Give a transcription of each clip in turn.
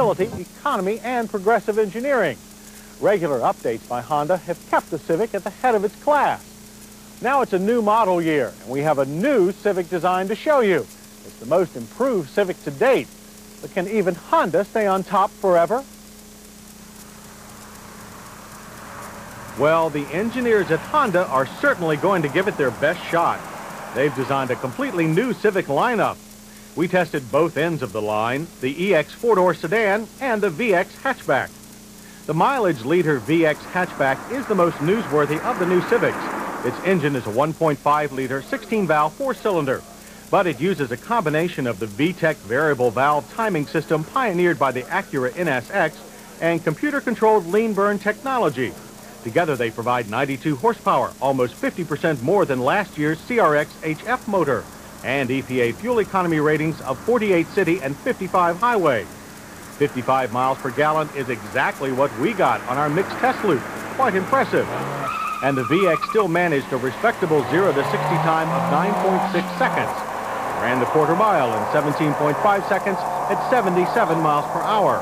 utility, economy, and progressive engineering. Regular updates by Honda have kept the Civic at the head of its class. Now it's a new model year, and we have a new Civic design to show you. It's the most improved Civic to date. But can even Honda stay on top forever? Well, the engineers at Honda are certainly going to give it their best shot. They've designed a completely new Civic lineup. We tested both ends of the line, the EX four-door sedan and the VX hatchback. The mileage leader VX hatchback is the most newsworthy of the new Civics. Its engine is a 1.5-liter, 16-valve, four-cylinder, but it uses a combination of the VTEC variable valve timing system pioneered by the Acura NSX and computer-controlled lean burn technology. Together, they provide 92 horsepower, almost 50% more than last year's CRX HF motor, and EPA fuel economy ratings of 48 city and 55 highway. 55 miles per gallon is exactly what we got on our mixed test loop. Quite impressive. And the VX still managed a respectable 0 to 60 time of 9.6 seconds. Ran the quarter mile in 17.5 seconds at 77 miles per hour.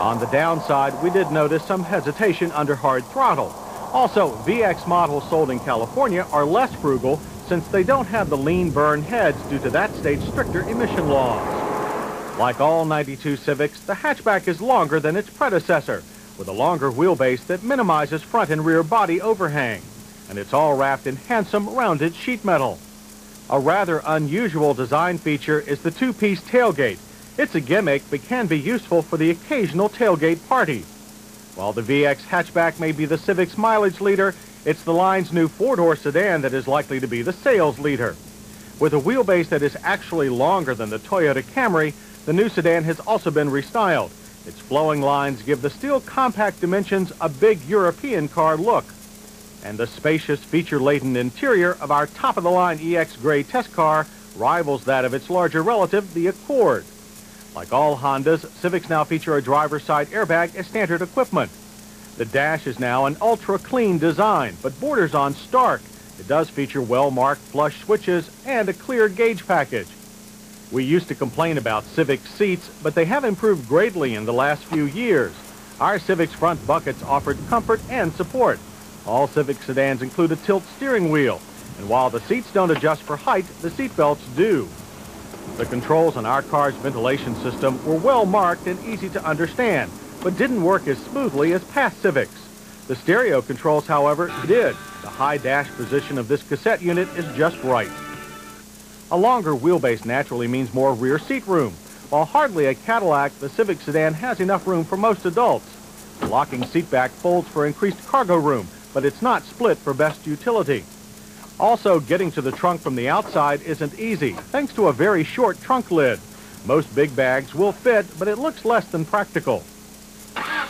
On the downside, we did notice some hesitation under hard throttle. Also, VX models sold in California are less frugal since they don't have the lean burn heads due to that state's stricter emission laws. Like all 92 Civics, the hatchback is longer than its predecessor, with a longer wheelbase that minimizes front and rear body overhang. And it's all wrapped in handsome, rounded sheet metal. A rather unusual design feature is the two-piece tailgate, it's a gimmick, but can be useful for the occasional tailgate party. While the VX hatchback may be the Civic's mileage leader, it's the line's new four-door sedan that is likely to be the sales leader. With a wheelbase that is actually longer than the Toyota Camry, the new sedan has also been restyled. Its flowing lines give the steel compact dimensions a big European car look. And the spacious, feature-laden interior of our top-of-the-line EX Gray test car rivals that of its larger relative, the Accord. Like all Hondas, Civics now feature a driver's side airbag as standard equipment. The dash is now an ultra-clean design, but borders on stark. It does feature well-marked flush switches and a clear gauge package. We used to complain about Civic seats, but they have improved greatly in the last few years. Our Civic's front buckets offered comfort and support. All Civic sedans include a tilt steering wheel, and while the seats don't adjust for height, the seat belts do. The controls on our car's ventilation system were well marked and easy to understand, but didn't work as smoothly as past Civics. The stereo controls, however, did. The high dash position of this cassette unit is just right. A longer wheelbase naturally means more rear seat room. While hardly a Cadillac, the Civic sedan has enough room for most adults. The locking seat back folds for increased cargo room, but it's not split for best utility. Also, getting to the trunk from the outside isn't easy, thanks to a very short trunk lid. Most big bags will fit, but it looks less than practical.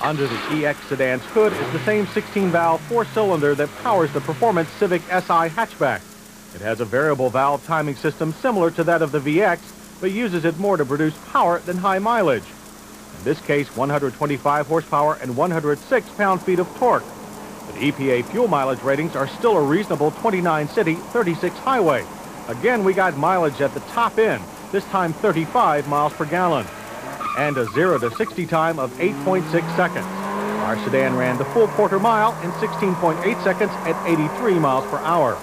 Under the EX sedan's hood is the same 16-valve four-cylinder that powers the Performance Civic SI hatchback. It has a variable valve timing system similar to that of the VX, but uses it more to produce power than high mileage. In this case, 125 horsepower and 106 pound-feet of torque. But EPA fuel mileage ratings are still a reasonable 29 city, 36 highway. Again, we got mileage at the top end, this time 35 miles per gallon. And a 0 to 60 time of 8.6 seconds. Our sedan ran the full quarter mile in 16.8 seconds at 83 miles per hour.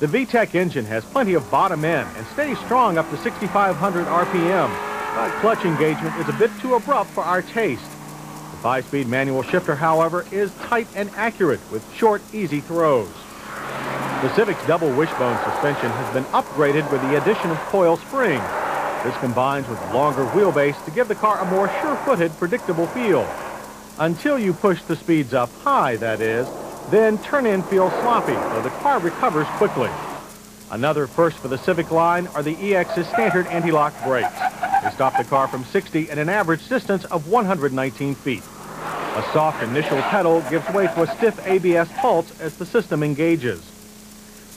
The VTEC engine has plenty of bottom end and stays strong up to 6,500 RPM, but clutch engagement is a bit too abrupt for our taste. The Five-speed manual shifter, however, is tight and accurate with short, easy throws. The Civic's double wishbone suspension has been upgraded with the addition of coil springs. This combines with longer wheelbase to give the car a more sure-footed, predictable feel. Until you push the speeds up high, that is, then turn-in feels sloppy, though the car recovers quickly. Another first for the Civic line are the EX's standard anti-lock brakes. They stop the car from 60 at an average distance of 119 feet. A soft initial pedal gives way to a stiff ABS pulse as the system engages.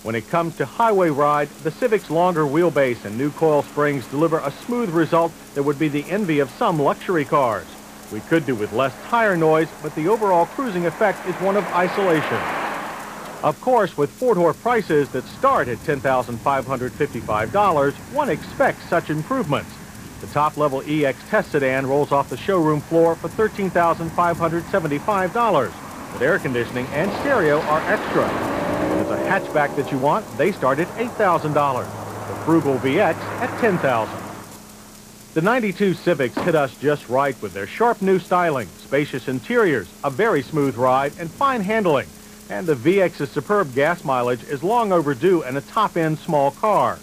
When it comes to highway ride, the Civic's longer wheelbase and new coil springs deliver a smooth result that would be the envy of some luxury cars. We could do with less tire noise, but the overall cruising effect is one of isolation. Of course, with four-door prices that start at $10,555, one expects such improvements. The top-level EX test sedan rolls off the showroom floor for $13,575, but air conditioning and stereo are extra. Hatchback that you want, they start at $8,000. The Frugal VX at $10,000. The 92 Civics hit us just right with their sharp new styling, spacious interiors, a very smooth ride, and fine handling. And the VX's superb gas mileage is long overdue in a top-end small car.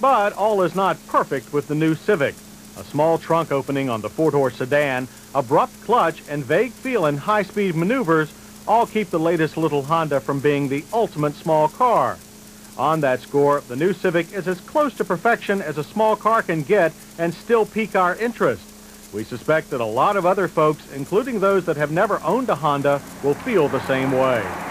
But all is not perfect with the new Civic. A small trunk opening on the four-door sedan, abrupt clutch, and vague feel in high-speed maneuvers all keep the latest little Honda from being the ultimate small car. On that score, the new Civic is as close to perfection as a small car can get and still pique our interest. We suspect that a lot of other folks, including those that have never owned a Honda, will feel the same way.